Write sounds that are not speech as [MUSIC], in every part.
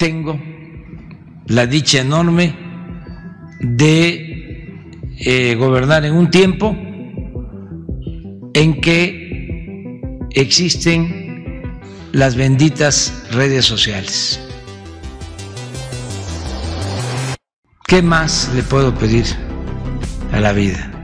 tengo la dicha enorme de eh, gobernar en un tiempo en que existen las benditas redes sociales. ¿Qué más le puedo pedir a la vida?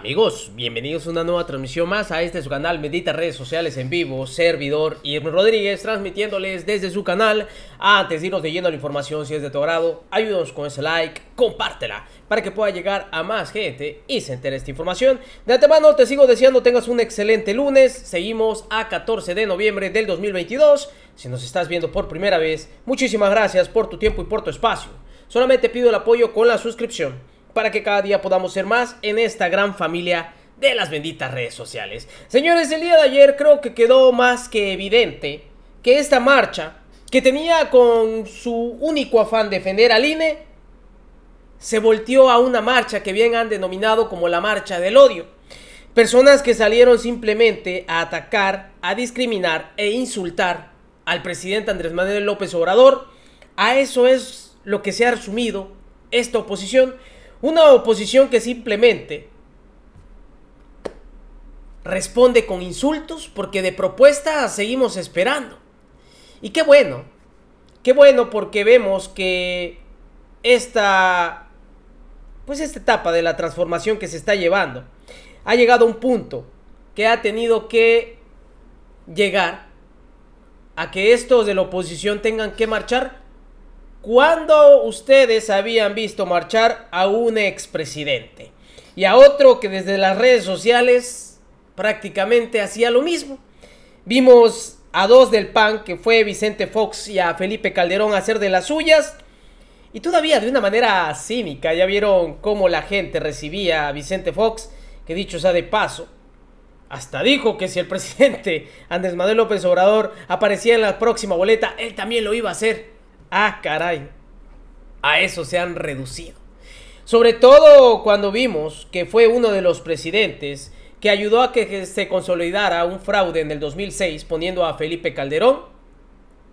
Amigos, bienvenidos a una nueva transmisión más a este su canal Medita Redes Sociales en vivo, servidor Irma Rodríguez, transmitiéndoles desde su canal. Antes de irnos leyendo la información, si es de tu agrado, ayúdanos con ese like, compártela, para que pueda llegar a más gente y se entere esta información. De antemano te sigo deseando tengas un excelente lunes, seguimos a 14 de noviembre del 2022. Si nos estás viendo por primera vez, muchísimas gracias por tu tiempo y por tu espacio. Solamente pido el apoyo con la suscripción para que cada día podamos ser más en esta gran familia de las benditas redes sociales. Señores, el día de ayer creo que quedó más que evidente que esta marcha, que tenía con su único afán defender al INE, se volteó a una marcha que bien han denominado como la marcha del odio. Personas que salieron simplemente a atacar, a discriminar e insultar al presidente Andrés Manuel López Obrador. A eso es lo que se ha resumido esta oposición una oposición que simplemente responde con insultos porque de propuesta seguimos esperando. Y qué bueno, qué bueno porque vemos que esta, pues esta etapa de la transformación que se está llevando ha llegado a un punto que ha tenido que llegar a que estos de la oposición tengan que marchar ¿Cuándo ustedes habían visto marchar a un expresidente? Y a otro que desde las redes sociales prácticamente hacía lo mismo. Vimos a dos del PAN, que fue Vicente Fox y a Felipe Calderón, hacer de las suyas. Y todavía de una manera cínica, ya vieron cómo la gente recibía a Vicente Fox, que dicho sea de paso, hasta dijo que si el presidente [LAUGHS] Andrés Manuel López Obrador aparecía en la próxima boleta, él también lo iba a hacer. Ah, caray. A eso se han reducido. Sobre todo cuando vimos que fue uno de los presidentes que ayudó a que se consolidara un fraude en el 2006 poniendo a Felipe Calderón.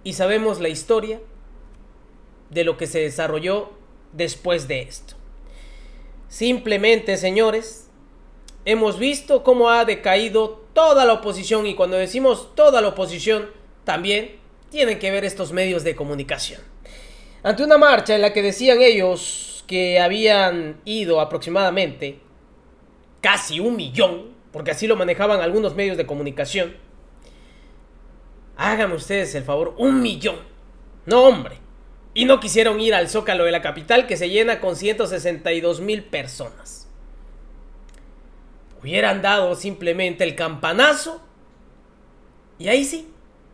Y sabemos la historia de lo que se desarrolló después de esto. Simplemente, señores, hemos visto cómo ha decaído toda la oposición y cuando decimos toda la oposición, también tienen que ver estos medios de comunicación. Ante una marcha en la que decían ellos que habían ido aproximadamente casi un millón, porque así lo manejaban algunos medios de comunicación, háganme ustedes el favor, un millón. No, hombre. Y no quisieron ir al Zócalo de la capital que se llena con 162 mil personas. Hubieran dado simplemente el campanazo y ahí sí,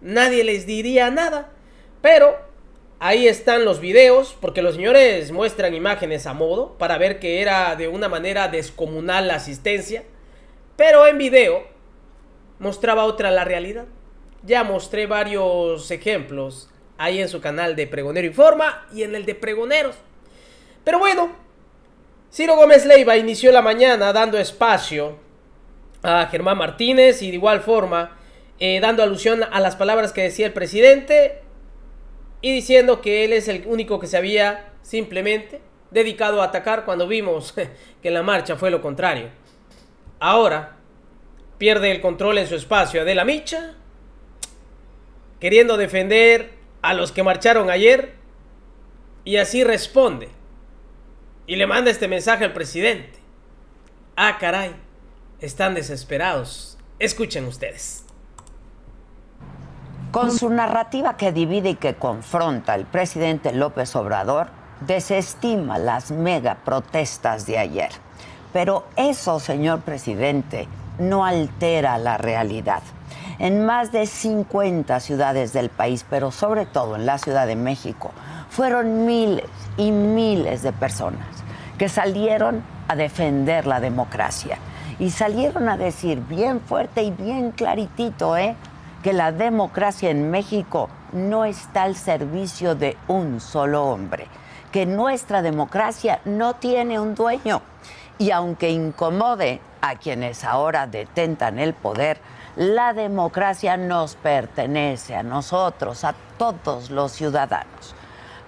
nadie les diría nada. Pero ahí están los videos, porque los señores muestran imágenes a modo para ver que era de una manera descomunal la asistencia. Pero en video mostraba otra la realidad. Ya mostré varios ejemplos ahí en su canal de Pregonero Informa y en el de Pregoneros. Pero bueno, Ciro Gómez Leiva inició la mañana dando espacio a Germán Martínez y de igual forma eh, dando alusión a las palabras que decía el presidente y diciendo que él es el único que se había simplemente dedicado a atacar cuando vimos [LAUGHS] que la marcha fue lo contrario. Ahora pierde el control en su espacio Adela Micha, queriendo defender a los que marcharon ayer y así responde y le manda este mensaje al presidente. Ah, caray, están desesperados. Escuchen ustedes. Con su narrativa que divide y que confronta, el presidente López Obrador desestima las mega protestas de ayer. Pero eso, señor presidente, no altera la realidad. En más de 50 ciudades del país, pero sobre todo en la Ciudad de México, fueron miles y miles de personas que salieron a defender la democracia y salieron a decir bien fuerte y bien claritito, ¿eh? Que la democracia en México no está al servicio de un solo hombre, que nuestra democracia no tiene un dueño. Y aunque incomode a quienes ahora detentan el poder, La democracia nos pertenece a nosotros, a todos los ciudadanos.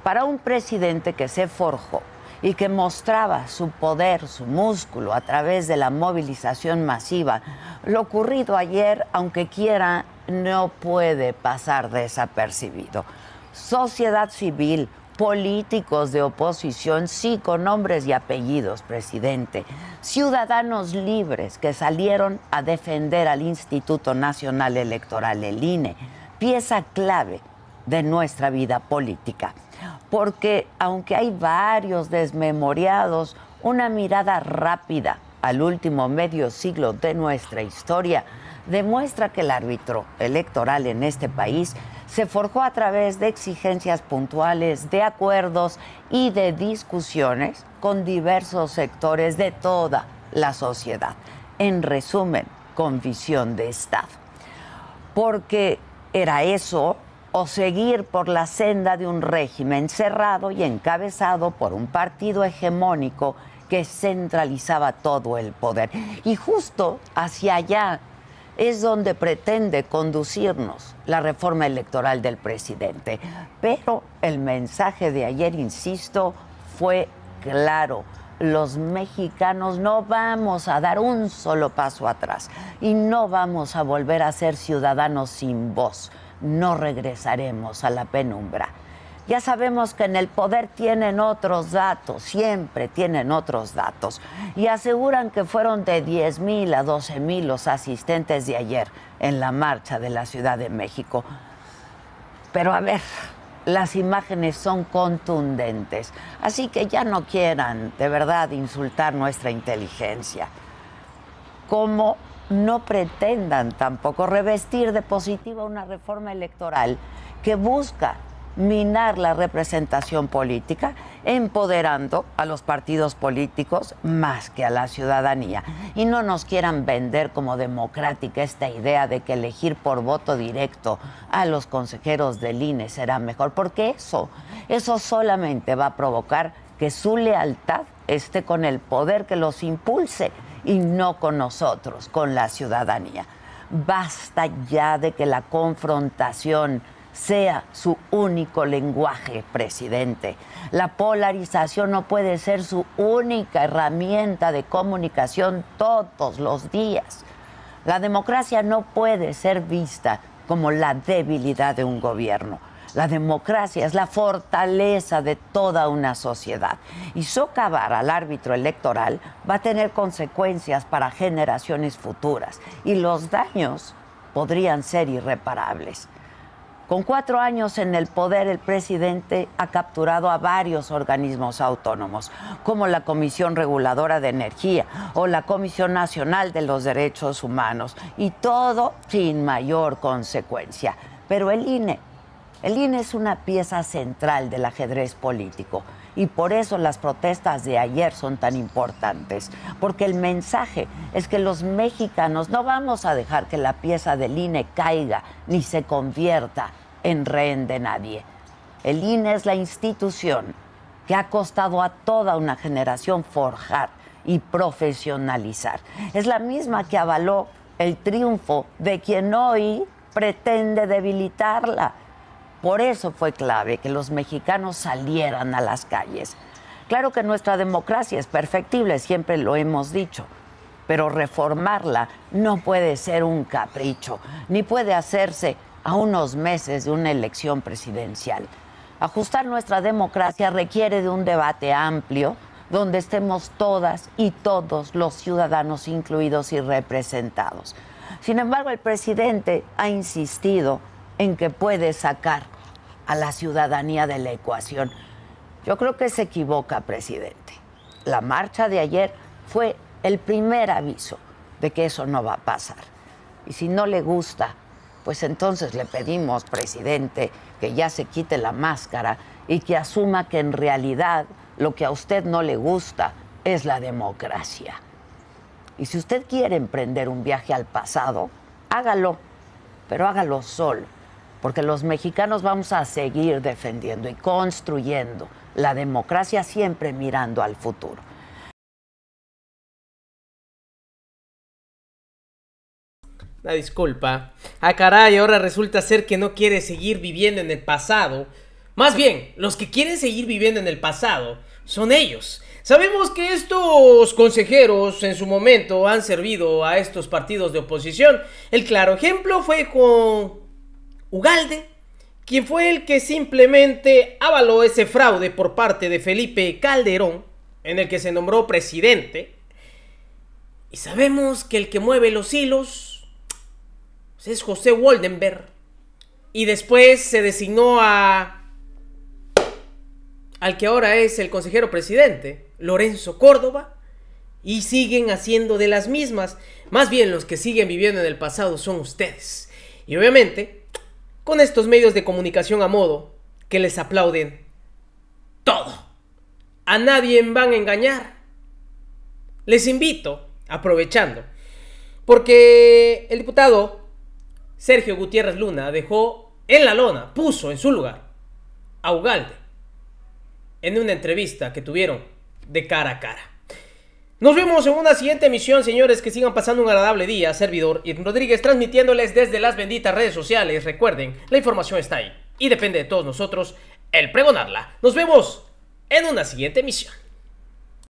Para un presidente que se forjó y que mostraba su poder, su músculo a través de la movilización masiva, lo ocurrido ayer, aunque quiera, no puede pasar desapercibido. Sociedad civil, políticos de oposición, sí, con nombres y apellidos, presidente, ciudadanos libres que salieron a defender al Instituto Nacional Electoral, el INE, pieza clave de nuestra vida política. Porque aunque hay varios desmemoriados, una mirada rápida al último medio siglo de nuestra historia demuestra que el árbitro electoral en este país se forjó a través de exigencias puntuales, de acuerdos y de discusiones con diversos sectores de toda la sociedad. En resumen, con visión de Estado. Porque era eso o seguir por la senda de un régimen cerrado y encabezado por un partido hegemónico que centralizaba todo el poder. Y justo hacia allá es donde pretende conducirnos la reforma electoral del presidente. Pero el mensaje de ayer, insisto, fue claro. Los mexicanos no vamos a dar un solo paso atrás y no vamos a volver a ser ciudadanos sin voz. No regresaremos a la penumbra. Ya sabemos que en el poder tienen otros datos, siempre tienen otros datos, y aseguran que fueron de 10 mil a 12 mil los asistentes de ayer en la marcha de la Ciudad de México. Pero a ver, las imágenes son contundentes, así que ya no quieran de verdad insultar nuestra inteligencia. Como no pretendan tampoco revestir de positiva una reforma electoral que busca minar la representación política, empoderando a los partidos políticos más que a la ciudadanía. Y no nos quieran vender como democrática esta idea de que elegir por voto directo a los consejeros del INE será mejor, porque eso, eso solamente va a provocar que su lealtad esté con el poder que los impulse y no con nosotros, con la ciudadanía. Basta ya de que la confrontación sea su único lenguaje, presidente. La polarización no puede ser su única herramienta de comunicación todos los días. La democracia no puede ser vista como la debilidad de un gobierno. La democracia es la fortaleza de toda una sociedad y socavar al árbitro electoral va a tener consecuencias para generaciones futuras y los daños podrían ser irreparables. Con cuatro años en el poder, el presidente ha capturado a varios organismos autónomos, como la Comisión Reguladora de Energía o la Comisión Nacional de los Derechos Humanos, y todo sin mayor consecuencia. Pero el INE, el INE es una pieza central del ajedrez político. Y por eso las protestas de ayer son tan importantes, porque el mensaje es que los mexicanos no vamos a dejar que la pieza del INE caiga ni se convierta en rehén de nadie. El INE es la institución que ha costado a toda una generación forjar y profesionalizar. Es la misma que avaló el triunfo de quien hoy pretende debilitarla por eso fue clave que los mexicanos salieran a las calles. Claro que nuestra democracia es perfectible, siempre lo hemos dicho, pero reformarla no puede ser un capricho, ni puede hacerse a unos meses de una elección presidencial. Ajustar nuestra democracia requiere de un debate amplio donde estemos todas y todos los ciudadanos incluidos y representados. Sin embargo, el presidente ha insistido en que puede sacar a la ciudadanía de la ecuación. Yo creo que se equivoca, presidente. La marcha de ayer fue el primer aviso de que eso no va a pasar. Y si no le gusta, pues entonces le pedimos, presidente, que ya se quite la máscara y que asuma que en realidad lo que a usted no le gusta es la democracia. Y si usted quiere emprender un viaje al pasado, hágalo, pero hágalo solo porque los mexicanos vamos a seguir defendiendo y construyendo la democracia siempre mirando al futuro. Una disculpa. Ah, caray, ahora resulta ser que no quiere seguir viviendo en el pasado. Más bien, los que quieren seguir viviendo en el pasado son ellos. Sabemos que estos consejeros en su momento han servido a estos partidos de oposición. El claro ejemplo fue con Ugalde, quien fue el que simplemente avaló ese fraude por parte de Felipe Calderón, en el que se nombró presidente. Y sabemos que el que mueve los hilos es José Waldenberg. Y después se designó a al que ahora es el consejero presidente, Lorenzo Córdoba, y siguen haciendo de las mismas. Más bien los que siguen viviendo en el pasado son ustedes. Y obviamente, con estos medios de comunicación a modo, que les aplauden todo. A nadie van a engañar. Les invito, aprovechando, porque el diputado Sergio Gutiérrez Luna dejó en la lona, puso en su lugar a Ugalde en una entrevista que tuvieron de cara a cara. Nos vemos en una siguiente emisión, señores, que sigan pasando un agradable día. Servidor y Rodríguez transmitiéndoles desde las benditas redes sociales. Recuerden, la información está ahí y depende de todos nosotros el pregonarla. Nos vemos en una siguiente emisión.